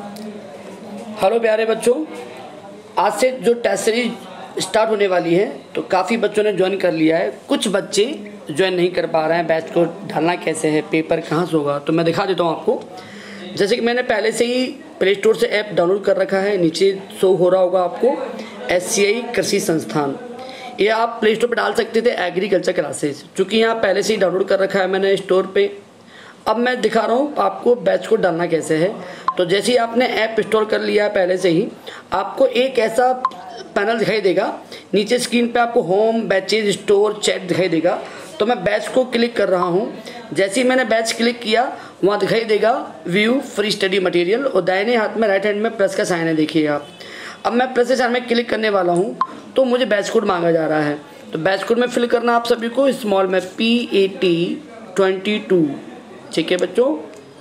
Hello प्यारे बच्चों, आज से जो टेस्ट सीरीज़ स्टार्ट होने वाली है तो काफ़ी बच्चों ने ज्वाइन कर लिया है। कुछ बच्चे ज्वाइन नहीं कर पा रहे हैं बैच को डालना कैसे है पेपर कहाँ से होगा तो मैं दिखा देता हूँ आपको। जैसे कि मैंने पहले से ही प्ले स्टोर से ऐप डाउनलोड कर रखा है, नीचे शो हो रहा होगा आपको एससीआई कृषि संस्थान। ये आप प्ले स्टोर पर डाल सकते थे एग्रीकल्चर क्लासेज चूँकि यहाँ पहले से ही डाउनलोड कर रखा है मैंने स्टोर पे। अब मैं दिखा रहा हूँ आपको बैच को डालना कैसे है। तो जैसे ही आपने ऐप इंस्टॉल कर लिया है पहले से ही, आपको एक ऐसा पैनल दिखाई देगा। नीचे स्क्रीन पे आपको होम बैचेज स्टोर चैट दिखाई देगा। तो मैं बैच को क्लिक कर रहा हूँ। जैसे ही मैंने बैच क्लिक किया, वहाँ दिखाई देगा व्यू फ्री स्टडी मटेरियल और दाहिने हाथ में राइट हैंड में प्लस का साइन है। देखिए आप। अब मैं प्लस के साइन में क्लिक करने वाला हूँ तो मुझे बैच कोड मांगा जा रहा है। तो बैच कोड में फिल करना आप सभी को स्मॉल में P A T twenty two ठीक है बच्चों?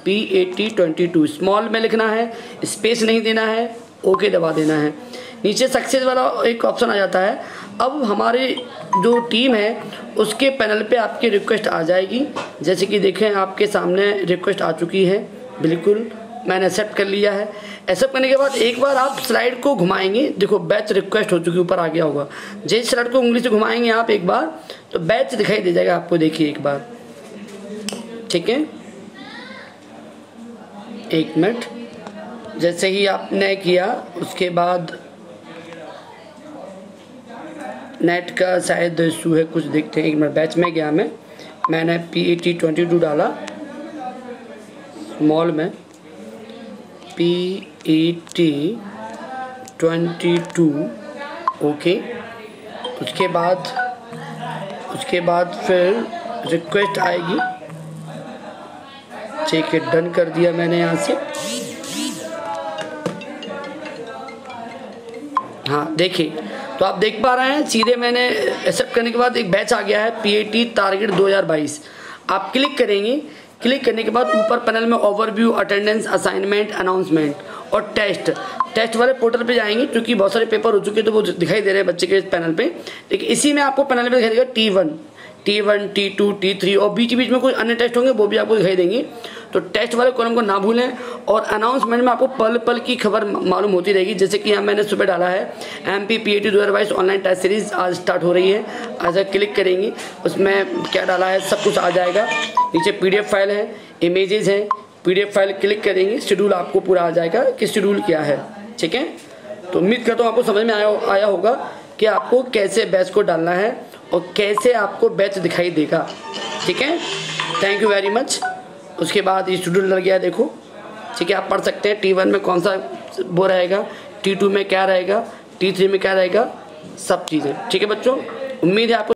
P A T twenty two small में लिखना है स्पेस नहीं देना है ओके दबा देना है। नीचे सक्सेस वाला एक ऑप्शन आ जाता है। अब हमारी जो टीम है, उसके पैनल पे आपकी रिक्वेस्ट आ जाएगी। जैसे कि देखें, आपके सामने रिक्वेस्ट आ चुकी है। बिल्कुल, मैंने एक्सेप्ट कर लिया है। एक्सेप्ट करने के बाद एक बार आप स्लाइड को घुमाएँगे। देखो बैच रिक्वेस्ट हो चुकी, ऊपर आ गया होगा। जैसे स्लाइड को उंगली से घुमाएँगे आप एक बार तो बैच दिखाई दे जाएगा आपको। देखिए एक बार। ठीक है? एक मिनट। जैसे ही आपने किया, उसके बाद नेट का शायद इशू है, कुछ देखते हैं। एक मिनट, बैच में गया मैं। मैंने P E T twenty two डाला। मॉल में। P E T twenty two okay उसके बाद उसके बाद फिर रिक्वेस्ट आएगी। ठीक है डन कर दिया मैंने यहाँ से। हाँ देखिए तो आप देख पा रहे हैं, सीधे मैंने एक्सेप्ट करने के बाद एक बैच आ गया है पीएटी टारगेट 2022 आप क्लिक करेंगे क्लिक करने के बाद ऊपर पैनल में ओवरव्यू अटेंडेंस असाइनमेंट अनाउंसमेंट और टेस्ट टेस्ट वाले पोर्टल पे जाएँगे, क्योंकि बहुत सारे पेपर हो चुके हैं तो वो दिखाई दे रहे हैं बच्चे के पैनल पे। लेकिन इसी में आपको पैनल पे दिखाई देगा T one T one T two T three और बीच बीच में कोई अन्य टेस्ट होंगे, वो भी आपको दिखाई देंगे। तो टेस्ट वाले कॉलम को ना भूलें और अनाउंसमेंट में आपको पल पल की खबर मालूम होती रहेगी। जैसे कि यहाँ मैंने सुबह डाला है M P P A T दो हज़ार बाईस ऑनलाइन टेस्ट सीरीज़ आज स्टार्ट हो रही है। आज क्लिक करेंगी, उसमें क्या डाला है, सब कुछ आ जाएगा। नीचे पी डी एफ़ फ़ाइल है इमेजेस हैं पी फ़ाइल क्लिक करेंगे शेड्यूल आपको पूरा आ जाएगा कि शेड्यूल क्या है। ठीक है? तो उम्मीद करता हूँ आपको समझ में आया आया होगा कि आपको कैसे बैच को डालना है और कैसे आपको बैच दिखाई देगा। ठीक है? थैंक यू वेरी मच उसके बाद स्टूडेंट लग गया देखो। ठीक है, आप पढ़ सकते हैं। टी वन में कौन सा वो रहेगा? टी टू में क्या रहेगा? टी थ्री में क्या रहेगा? सब चीज़ें। ठीक है, बच्चों? उम्मीद है आपको